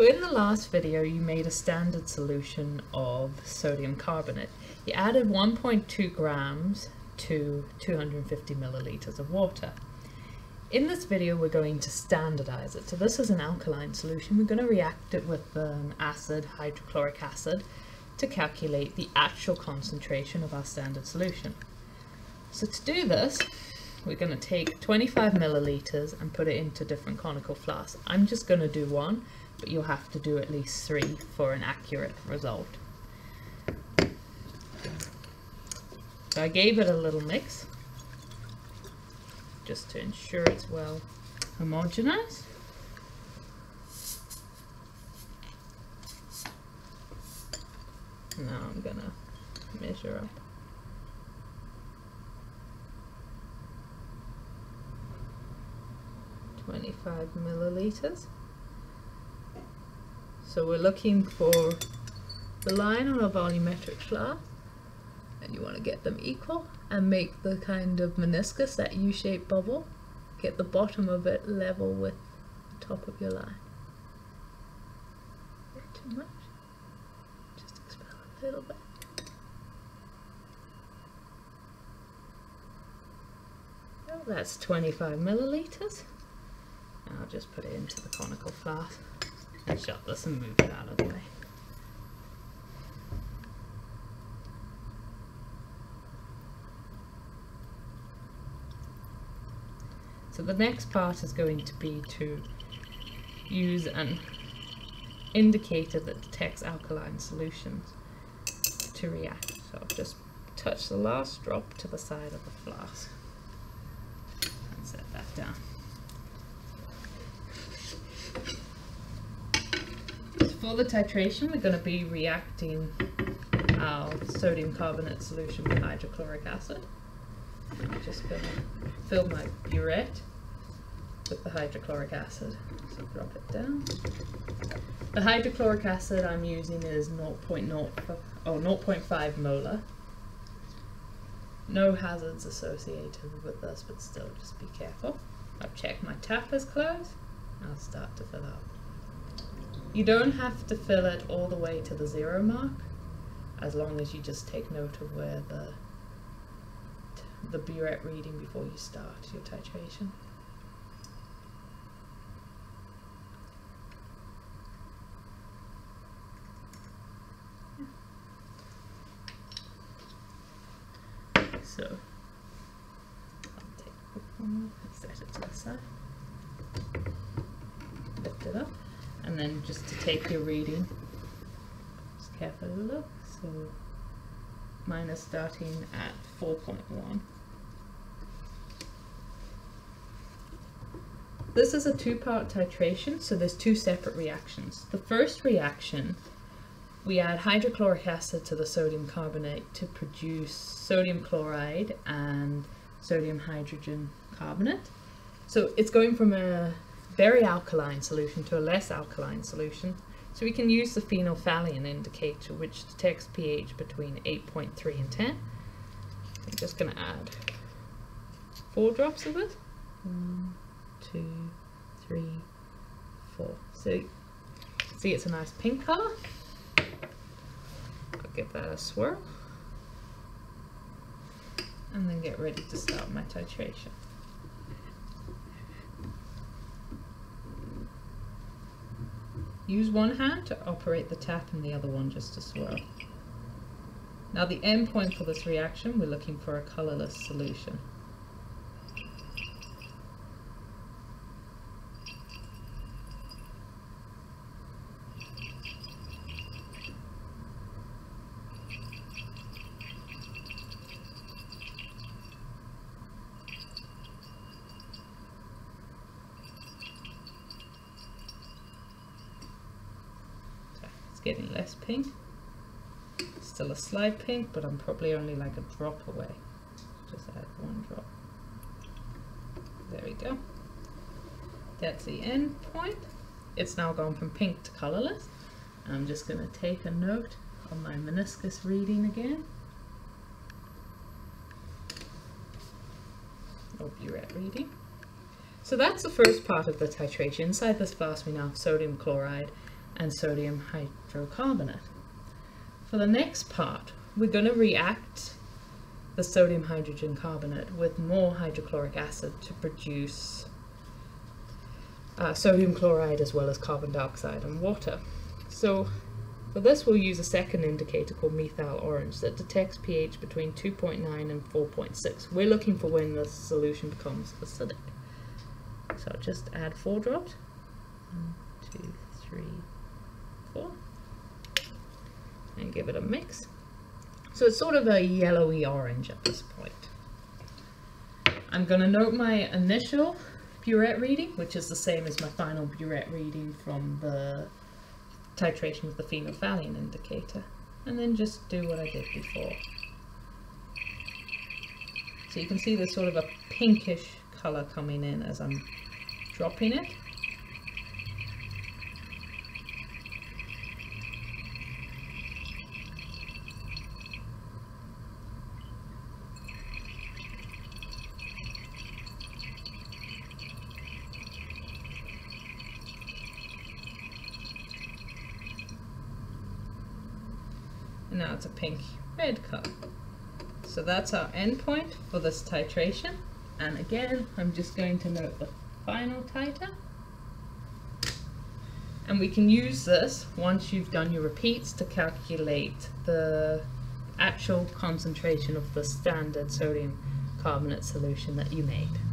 So in the last video you made a standard solution of sodium carbonate. You added 1.2 grams to 250 milliliters of water. In this video we're going to standardize it. So this is an alkaline solution. We're going to react it with an acid, hydrochloric acid, to calculate the actual concentration of our standard solution. So to do this, we're going to take 25 milliliters and put it into different conical flasks. I'm just going to do one but you'll have to do at least three for an accurate result. So I gave it a little mix just to ensure it's well homogenized. Now I'm gonna measure up. Twenty-five milliliters. So we're looking for the line on a volumetric flask and you want to get them equal and make the kind of meniscus, that U-shaped bubble, get the bottom of it level with the top of your line. Too much? Just expel a little bit. Oh, that's 25 milliliters. I'll just put it into the conical flask shut this and move it out of the way. So the next part is going to be to use an indicator that detects alkaline solutions to react. So I'll just touch the last drop to the side of the flask and set that down. For the titration, we're going to be reacting our sodium carbonate solution with hydrochloric acid. I'm just going to fill my burette with the hydrochloric acid. So drop it down. The hydrochloric acid I'm using is 0.0 oh, 0.5 molar. No hazards associated with this, but still just be careful. I've checked my tap is closed. I'll start to fill up. You don't have to fill it all the way to the zero mark, as long as you just take note of where the the burette reading before you start your titration. So I'll take one, set it to the side, lift it up and then just to take your reading, just carefully look. So mine is starting at 4.1. This is a two-part titration, so there's two separate reactions. The first reaction, we add hydrochloric acid to the sodium carbonate to produce sodium chloride and sodium hydrogen carbonate. So it's going from a very alkaline solution to a less alkaline solution. So we can use the phenolphthalein indicator which detects pH between 8.3 and 10. I'm just going to add four drops of it. One, two, three, four. So see it's a nice pink colour. I'll give that a swirl. And then get ready to start my titration. Use one hand to operate the tap and the other one just to swirl. Now the end point for this reaction, we're looking for a colorless solution. It's getting less pink. Still a slight pink, but I'm probably only like a drop away. Just add one drop. There we go. That's the end point. It's now gone from pink to colorless. I'm just going to take a note on my meniscus reading again. Or burette reading. So that's the first part of the titration. Inside this flask we now have sodium chloride and sodium hydrocarbonate. For the next part, we're going to react the sodium hydrogen carbonate with more hydrochloric acid to produce uh, sodium chloride as well as carbon dioxide and water. So for this we'll use a second indicator called methyl orange that detects pH between 2.9 and 4.6. We're looking for when the solution becomes acidic. So I'll just add four drops. One, two, three, And give it a mix. So it's sort of a yellowy orange at this point. I'm going to note my initial burette reading, which is the same as my final burette reading from the titration with the phenolphthalein indicator. And then just do what I did before. So you can see there's sort of a pinkish colour coming in as I'm dropping it. And now it's a pink red color. So that's our endpoint for this titration. And again, I'm just going to note the final titer. And we can use this once you've done your repeats to calculate the actual concentration of the standard sodium carbonate solution that you made.